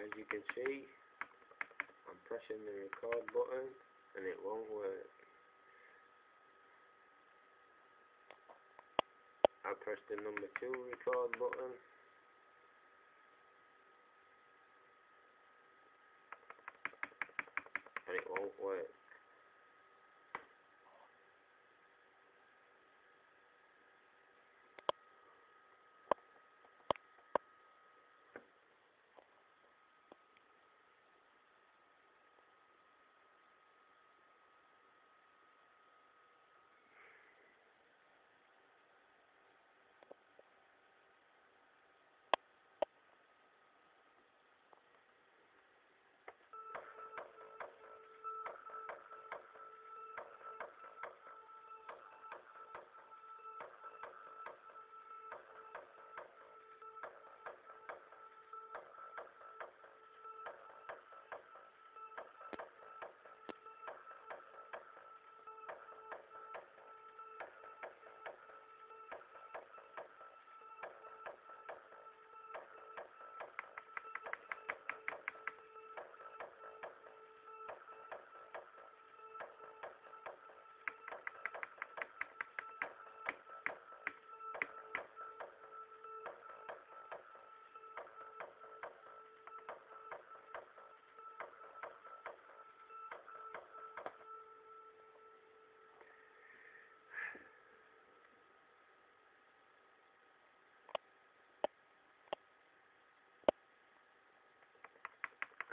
As you can see, I'm pressing the record button and it won't work. I press the number two record button and it won't work.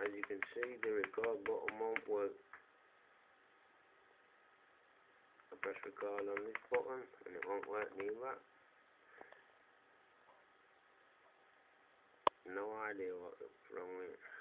As you can see, the record button won't work. I press record on this button and it won't work neither. No idea what's wrong with it.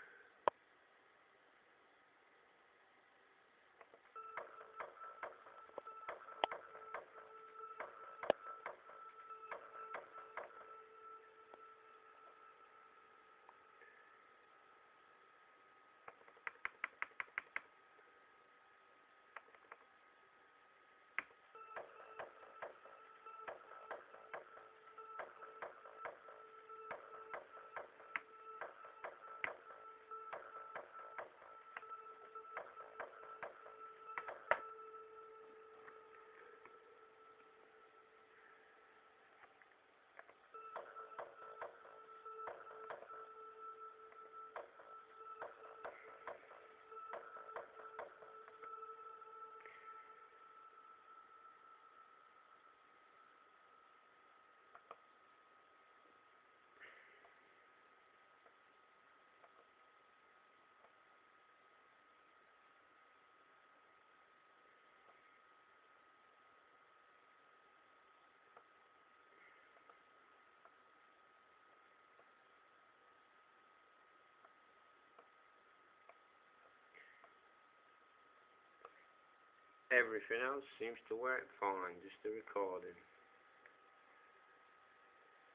Everything else seems to work fine, just the recording.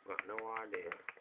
Got no idea.